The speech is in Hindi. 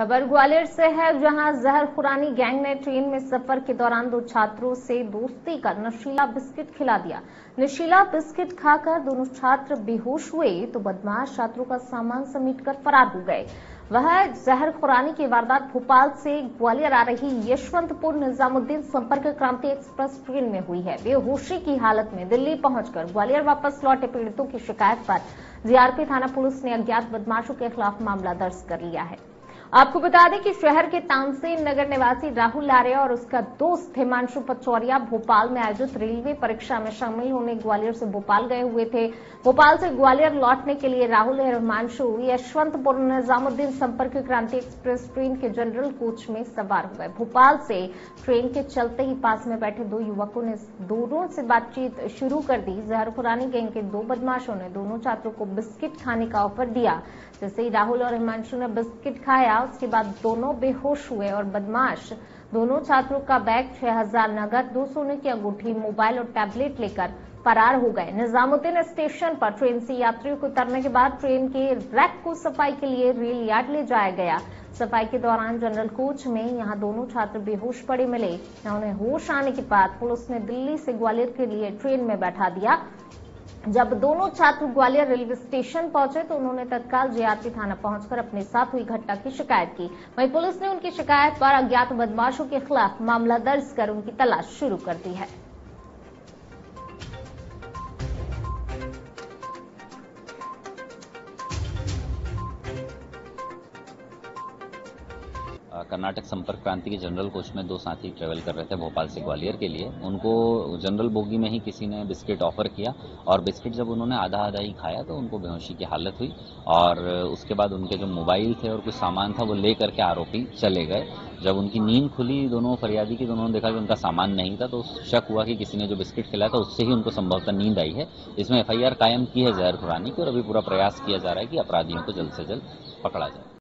खबर, ग्वालियर से है, जहाँ जहर खुरानी गैंग ने ट्रेन में सफ़र के दौरान दो छात्रों से दोस्ती कर नशीला बिस्किट खिला दिया। नशीला बिस्किट खाकर दोनों छात्र बेहोश हुए तो बदमाश छात्रों का सामान समेट कर फरार हो गए। वह जहर खुरानी की वारदात भोपाल से ग्वालियर आ रही यशवंतपुर निजामुद्दीन संपर्क क्रांति एक्सप्रेस ट्रेन में हुई है। बेहोशी की हालत में दिल्ली पहुंचकर ग्वालियर वापस लौटे पीड़ितों की शिकायत पर। जीआरपी थाना पुलिस ने अज्ञात बदमाशों के खिलाफ मामला दर्ज कर लिया है। आपको बता दें कि शहर के तानसेन नगर निवासी राहुल लारिया और उसका दोस्त हिमांशु पचौरिया भोपाल में आयोजित रेलवे परीक्षा में शामिल होने ग्वालियर से भोपाल गए हुए थे। भोपाल से ग्वालियर लौटने के लिए राहुल और हिमांशु यशवंतपुर निजामुद्दीन संपर्क क्रांति एक्सप्रेस ट्रेन के जनरल कोच में सवार हो गए भोपाल से ट्रेन के चलते ही पास में बैठे दो युवकों ने दोनों से बातचीत शुरू कर दी। जहर खुरानी गैंग के दो बदमाशों ने दोनों छात्रों को बिस्किट खाने का ऑफ़र दिया जैसे ही राहुल और हिमांशु ने बिस्किट खाया। उसके बाद दोनों बेहोश हुए और बदमाश। दोनों छात्रों का बैग छह हज़ार नगद, दो सोने की अंगूठी, मोबाइल और टैबलेट लेकर फरार हो गए। निजामुद्दीन स्टेशन पर ट्रेन से यात्रियों को उतरने के बाद ट्रेन के रैक को सफ़ाई के लिए रेल यार्ड ले जाया गया। सफ़ाई के दौरान जनरल कोच में यहाँ दोनों छात्र बेहोश पड़े मिले। उन्हें होश आने के बाद पुलिस ने दिल्ली से ग्वालियर के लिए ट्रेन में बैठा दिया। जब दोनों छात्र ग्वालियर रेलवे स्टेशन पहुँचे तो उन्होंने तत्काल जेआरपी थाना पहुंचकर अपने साथ हुई घटना की शिकायत की। वहीं पुलिस ने उनकी शिकायत पर अज्ञात बदमाशों के खिलाफ मामला दर्ज कर उनकी तलाश शुरू कर दी है। कर्नाटक संपर्क क्रांति के जनरल कोच में दो साथी ट्रेवल कर रहे थे, भोपाल से ग्वालियर के लिए। उनको जनरल बोगी में ही किसी ने बिस्किट ऑफ़र किया और बिस्किट जब उन्होंने आधा आधा ही खाया तो उनको बेहोशी की हालत हुई और उसके बाद उनके जो मोबाइल थे और कुछ सामान था वो ले करके आरोपी चले गए। जब उनकी नींद खुली दोनों फरियादी की तो उन्होंने देखा कि उनका सामान नहीं था तो शक हुआ कि किसी ने जो बिस्किट खिलाया था उससे ही उनको संभवतः नींद आई है। इसमें एफआईआर कायम की है जहर खुरानी की और अभी पूरा प्रयास किया जा रहा है कि अपराधियों को जल्द से जल्द पकड़ा जाए।